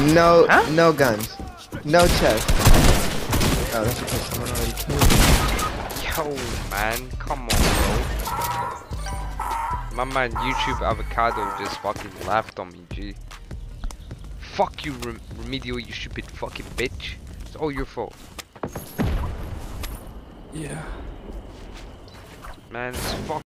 No, Huh? no guns. No chest. Oh, that's because someone already killed me. Yo, man, come on, bro. My man, YouTube Avocado just fucking laughed on me, G. Fuck you, Rem Remedial, you stupid fucking bitch. It's all your fault. Yeah. Man, it's fuck.